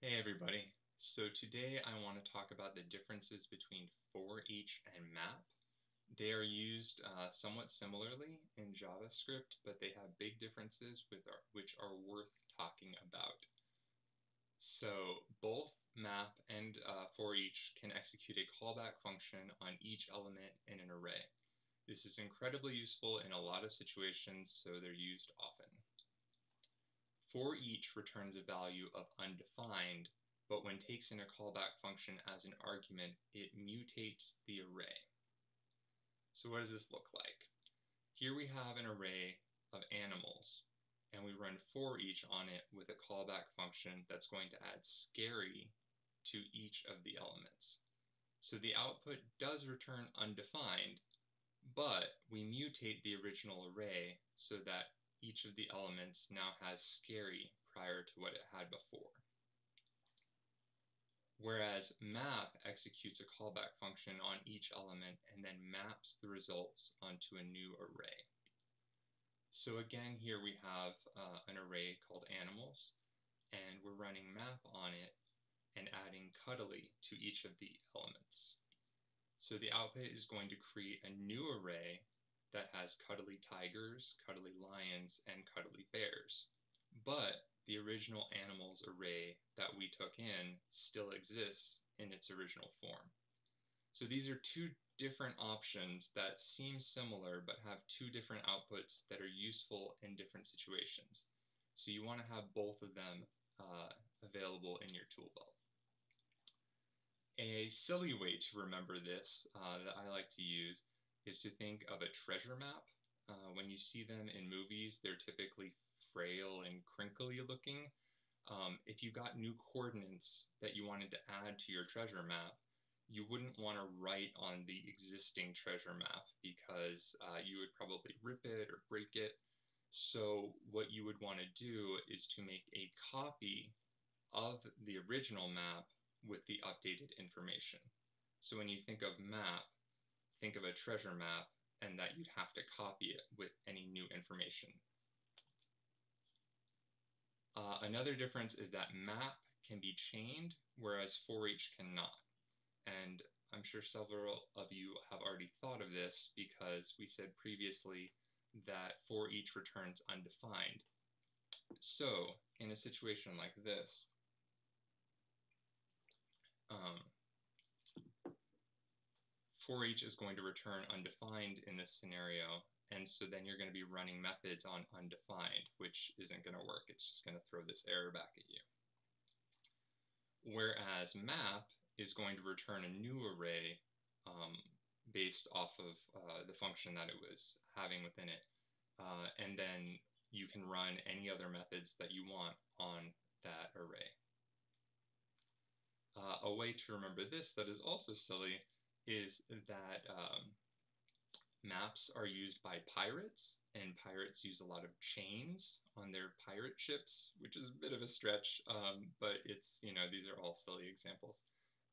Hey everybody. So today I want to talk about the differences between for each and map. They are used uh, somewhat similarly in JavaScript, but they have big differences our, which are worth talking about. So both map and uh, for each can execute a callback function on each element in an array. This is incredibly useful in a lot of situations, so they're used often. For each returns a value of undefined, but when takes in a callback function as an argument, it mutates the array. So what does this look like? Here we have an array of animals, and we run for each on it with a callback function that's going to add scary to each of the elements. So the output does return undefined, but we mutate the original array so that each of the elements now has scary prior to what it had before. Whereas map executes a callback function on each element and then maps the results onto a new array. So again, here we have uh, an array called animals, and we're running map on it and adding cuddly to each of the elements. So the output is going to create a new array has cuddly tigers, cuddly lions, and cuddly bears. But the original animals array that we took in still exists in its original form. So these are two different options that seem similar but have two different outputs that are useful in different situations. So you want to have both of them uh, available in your tool belt. A silly way to remember this uh, that I like to use is to think of a treasure map. Uh, when you see them in movies, they're typically frail and crinkly looking. Um, if you got new coordinates that you wanted to add to your treasure map, you wouldn't want to write on the existing treasure map because uh, you would probably rip it or break it. So what you would want to do is to make a copy of the original map with the updated information. So when you think of map, think of a treasure map and that you'd have to copy it with any new information. Uh, another difference is that map can be chained, whereas for each cannot. And I'm sure several of you have already thought of this because we said previously that for each returns undefined. So in a situation like this, um, for each is going to return undefined in this scenario. And so then you're going to be running methods on undefined, which isn't going to work. It's just going to throw this error back at you. Whereas map is going to return a new array um, based off of uh, the function that it was having within it. Uh, and then you can run any other methods that you want on that array. Uh, a way to remember this that is also silly is that um, maps are used by pirates, and pirates use a lot of chains on their pirate ships, which is a bit of a stretch, um, but it's, you know, these are all silly examples.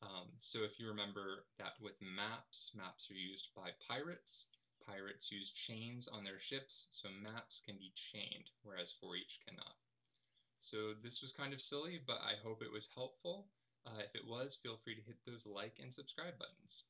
Um, so if you remember that with maps, maps are used by pirates. Pirates use chains on their ships, so maps can be chained, whereas for each cannot. So this was kind of silly, but I hope it was helpful. Uh, if it was, feel free to hit those like and subscribe buttons.